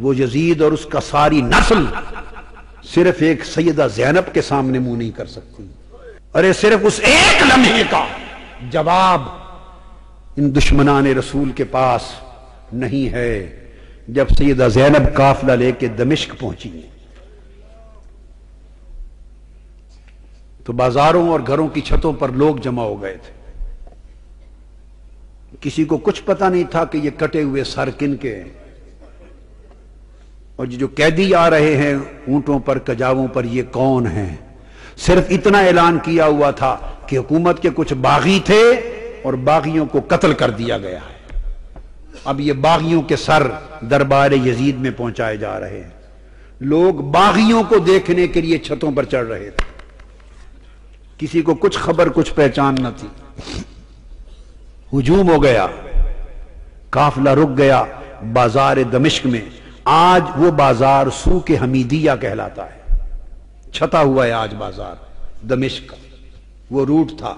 وہ یزید اور اس کا ساری نسل صرف ایک سیدہ زینب کے سامنے منہ نہیں کر سکتی۔ ارے صرف اس ایک لمحے کا جواب ان دشمنان رسول کے پاس نہیں ہے جب سیدہ زینب قافلہ لے کے دمشق پہنچی۔ تو بازاروں اور گھروں کی چھتوں پر لوگ جمع ہو گئے تھے۔ کسی کو کچھ پتا نہیں تھا کہ یہ کٹے ہوئے سر کن کے ہیں۔ اور جو قیدی آ رہے ہیں، اونٹوں پر، کجاووں پر یہ کون ہیں؟ صرف اتنا اعلان کیا ہوا تھا کہ حکومت کے کچھ باغی تھے اور باغیوں کو قتل کر دیا گیا ہے۔ اب یہ باغیوں کے سر دربار یزید میں پہنچائے جا رہے ہیں۔ لوگ باغیوں کو دیکھنے کے لیے چھتوں پر چڑھ رہے تھے۔ کسی کو کچھ خبر، کچھ پہچان نہ تھی۔ ہجوم ہو گیا۔ کافلا رک گیا بازار دمشق میں۔ آج وہ بازار سو کے حمیدیہ کہلاتا ہے۔ چھتا ہوا ہے آج بازار، دمشق۔ کا وہ روٹ تھا،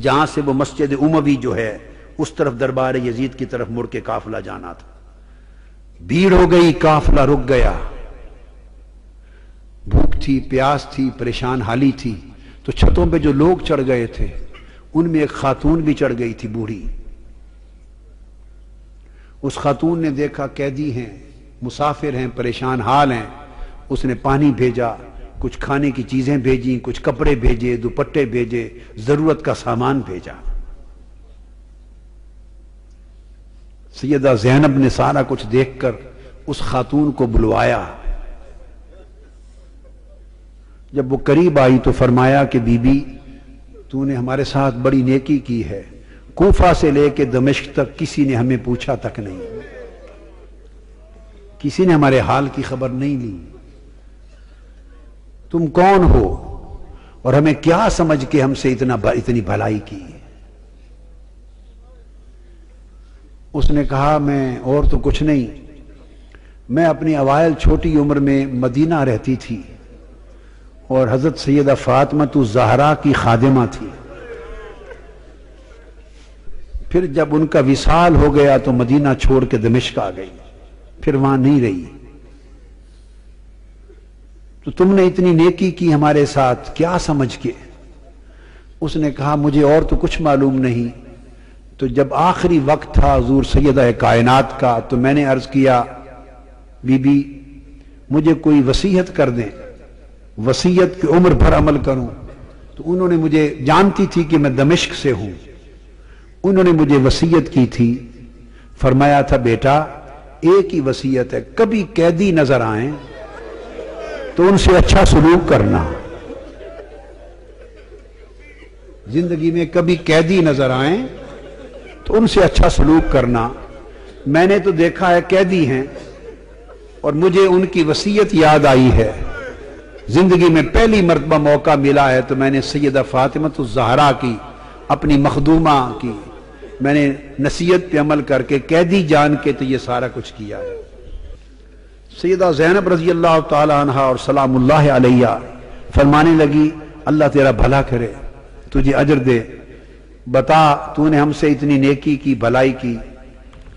جہاں سے وہ مسجد اموی جو ہے، اس طرف دربار یزید کی طرف مڑ کے کافلا جانا تھا۔ بھیڑ ہو گئی کافلا رک گیا۔ بھوک تھی، پیاس تھی، پریشان حالی تھی۔ تو چھتوں پہ جو لوگ چڑھ گئے تھے، ان میں ایک خاتون بھی چڑھ گئی تھی، بوڑھی۔ اس خاتون نے دیکھا، قیدی ہیں۔ مسافر ہیں، پریشان حال ہیں۔ اس نے پانی بھیجا، کچھ کھانے کی چیزیں بھیجی کچھ کپڑے بھیجے، دوپٹے بھیجے، ضرورت کا سامان بھیجا۔ سیدہ زینب نے سارا کچھ دیکھ کر اس خاتون کو بلوایا۔ جب وہ قریب آئی تو فرمایا کہ بی بی تو نے ہمارے ساتھ بڑی نیکی کی ہے۔ کوفہ سے لے کے دمشق تک کسی نے ہمیں پوچھا تک نہیں۔ کسی نے ہمارے حال کی خبر نہیں لی۔ تم کون ہو؟ اور ہمیں کیا سمجھ کے ہم سے اتنا اتنی بھلائی کی اس نے کہا، میں اور تو کچھ نہیں۔ میں اپنی اوائل چھوٹی عمر میں مدینہ رہتی تھی اور حضرت سیدہ فاطمہ تو زہرا کی خادمہ تھی۔ پھر جب ان کا وصال ہو گیا تو مدینہ چھوڑ کے دمشق آ گئی۔ پھر وہاں نہیں رہی۔ تو تم نے اتنی نیکی کی ہمارے ساتھ، کیا سمجھ کے؟ اس نے کہا، مجھے اور تو کچھ معلوم نہیں۔ تو جب آخری وقت تھا حضور سیدہ کائنات کا، تو میں نے عرض کیا بی بی مجھے کوئی وسیحت کر دیں۔ وسیعت کی عمر بھر عمل کروں۔ تو انہوں نے مجھے جانتی تھی کہ میں دمشق سے ہوں۔ انہوں نے مجھے وسیعت کی تھی۔ فرمایا تھا، بیٹا ایک ہی وسیعت ہے، کبھی قیدی نظر آئیں تو ان سے اچھا سلوک کرنا۔ زندگی میں کبھی قیدی نظر آئیں تو ان سے اچھا سلوک کرنا۔ میں نے تو دیکھا ہے قیدی ہیں اور مجھے ان کی وسیعت یاد آئی ہے۔ زندگی میں پہلی مرتبہ موقع ملا ہے تو میں نے سیدہ فاطمت الزہرا کی، اپنی مخدومہ کی۔ میں نے نصیحت پہ عمل کر کے قیدی جان کے تو یہ سارا کچھ کیا ہے۔ سیدہ زینب رضی اللہ تعالی عنہ اور سلام اللہ علیہ فرمانے لگی، اللہ تیرا بھلا کرے، تجھے اجر دے۔ بتا، تو نے ہم سے اتنی نیکی کی، بھلائی کی۔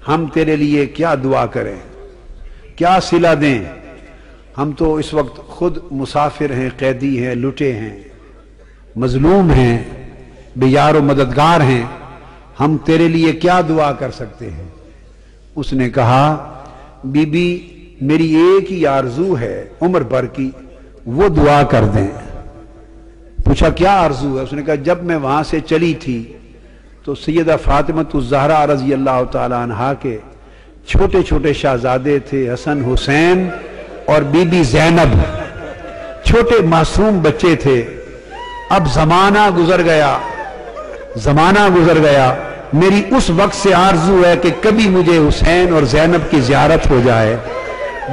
ہم تیرے لیے کیا دعا کریں؟ کیا سلا دیں؟ ہم تو اس وقت خود مسافر ہیں، قیدی ہیں، لٹے ہیں، مظلوم ہیں، بے یار و مددگار ہیں۔ ہم تیرے لیے کیا دعا کر سکتے ہیں؟ اس نے کہا بی بی میری ایک ہی آرزو ہے، عمر بھر کی، وہ دعا کر دیں۔ پوچھا، کیا آرزو ہے؟ اس نے کہا، جب میں وہاں سے چلی تھی تو سیدہ فاطمت الزہرا رضی اللہ تعالی عنہ کے چھوٹے چھوٹے شہزادے تھے، حسن حسین اور بی بی زینب۔ چھوٹے معصوم بچے تھے۔ اب زمانہ گزر گیا۔ زمانہ گزر گیا۔ میری اس وقت سے آرزو ہے کہ کبھی مجھے حسین اور زینب کی زیارت ہو جائے۔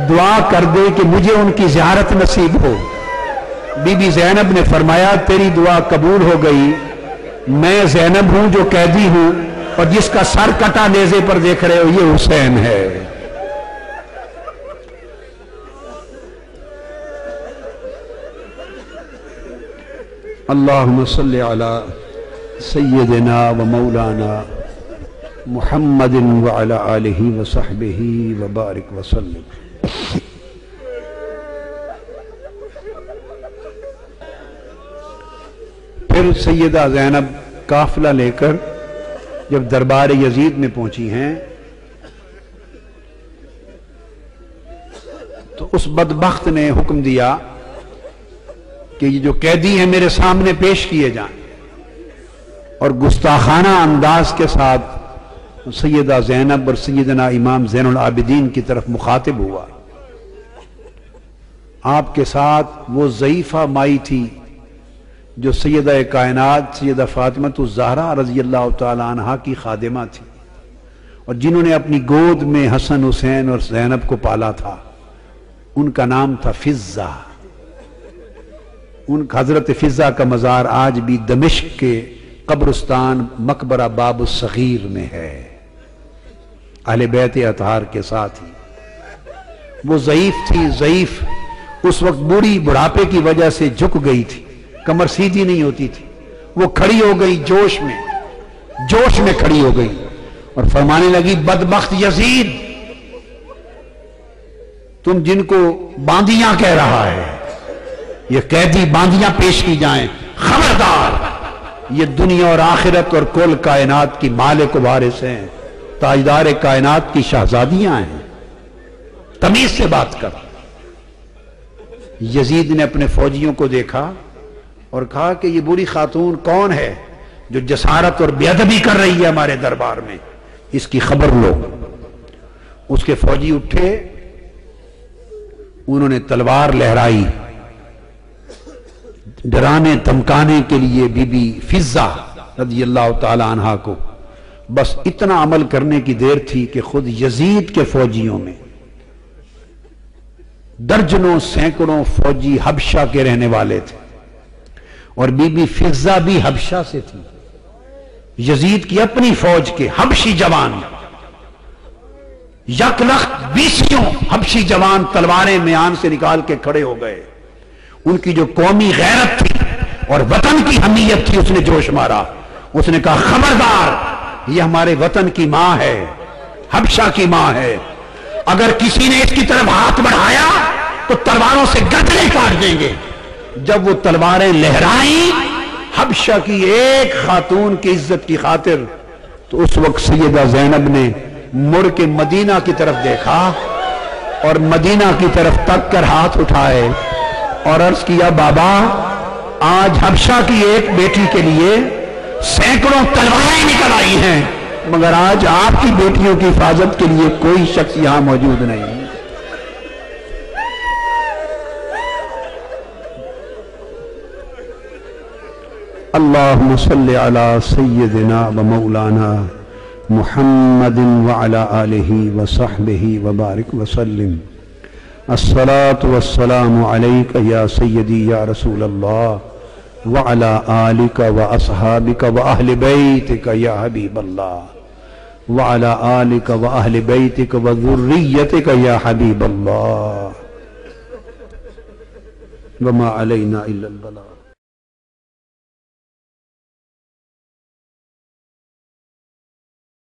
دعا کر دے کہ مجھے ان کی زیارت نصیب ہو۔ بی بی زینب نے فرمایا، تیری دعا قبول ہو گئی۔ میں زینب ہوں جو قیدی ہوں، اور جس کا سر کٹا نیزے پر دیکھ رہے ہو، یہ حسین ہے۔ اللهم صل على سيدنا ومولانا محمد وعلى آله وصحبه وبارك وسلم پھر سیدہ زینب قافلہ لے کر جب دربار یزید میں پہنچی ہیں، تو اس بدبخت نے حکم دیا کہ یہ جو قیدی ہیں میرے سامنے پیش کیے جائیں اور گستاخانہ انداز کے ساتھ سیدہ زینب اور سیدنا امام زین العابدین کی طرف مخاطب ہوا۔ آپ کے ساتھ وہ ضعیفہ مائی تھی جو سیدہ کائنات، سیدہ فاطمت الزہرا رضی اللہ تعالی عنہ کی خادمہ تھی اور جنہوں نے اپنی گود میں حسن حسین اور زینب کو پالا تھا۔ ان کا نام تھا فضا ان حضرت فضا کا مزار آج بھی دمشق کے قبرستان مقبرہ باب الصغیر میں ہے۔ اہل بیت اطہار کے ساتھ ہی۔ وہ ضعیف تھی، ضعیف۔ اس وقت بوڑھی بڑھاپے کی وجہ سے جھک گئی تھی۔ کمر سیدھی نہیں ہوتی تھی۔ وہ کھڑی ہو گئی جوش میں۔ جوش میں کھڑی ہو گئی۔ اور فرمانے لگی، بدبخت یزید۔ تم جن کو باندیاں کہہ رہا ہے، یہ قیدی باندیاں پیش کی جائیں۔ خبردار۔ یہ دنیا اور آخرت اور کل کائنات کی مالک وارث ہیں، تاجدار کائنات کی شہزادیاں ہیں۔ تمیز سے بات کر۔ یزید نے اپنے فوجیوں کو دیکھا اور کہا کہ یہ بری خاتون کون ہے جو جسارت اور بے ادبی کر رہی ہے ہمارے دربار میں۔ اس کی خبر لو۔ اس کے فوجی اٹھے۔ انہوں نے تلوار لہرائی۔ ڈرانے تمکانے کے لیے بی بی فضا رضی اللہ تعالی عنہ کو۔ بس اتنا عمل کرنے کی دیر تھی کہ خود یزید کے فوجیوں میں۔ درجنوں، سینکڑوں فوجی حبشہ کے رہنے والے تھے۔ اور بی بی فضا بھی حبشہ سے تھی۔ یزید کی اپنی فوج کے حبشی جوان۔ یک لخت بیسیوں حبشی جوان تلواریں میان سے نکال کے کھڑے ہو گئے۔ ان کی جو قومی غیرت تھی اور وطن کی حمیت تھی، اس نے جوش مارا۔ اس نے کہا، خبردار، یہ ہمارے وطن کی ماں ہے، حبشہ کی ماں ہے۔ اگر کسی نے اس کی طرف ہاتھ بڑھایا، تو تلواروں سے گدلے کاٹ دیں گے۔ جب وہ تلواریں لہرائیں، حبشہ کی ایک خاتون کی عزت کی خاطر، تو اس وقت سیدہ زینب نے مڑ کے مدینہ کی طرف دیکھا اور مدینہ کی طرف تک کر ہاتھ اٹھائے۔ اور عرض کیا، بابا، آج حبشہ کی ایک بیٹی کے لیے سینکڑوں تلواریں نکل آئی ہیں، مگر آج آپ کی بیٹیوں کی حفاظت کے لیے کوئی شخص یہاں موجود نہیں۔ اللهم صل على سيدنا ومولانا محمد وعلى آله وصحبه وبارك وسلم الصلاة والسلام عليك يا سيدي يا رسول الله، وعلى آلك وأصحابك وأهل بيتك يا حبيب الله، وعلى آلك وأهل بيتك وذريتك يا حبيب الله. وما علينا إلا البلاغ.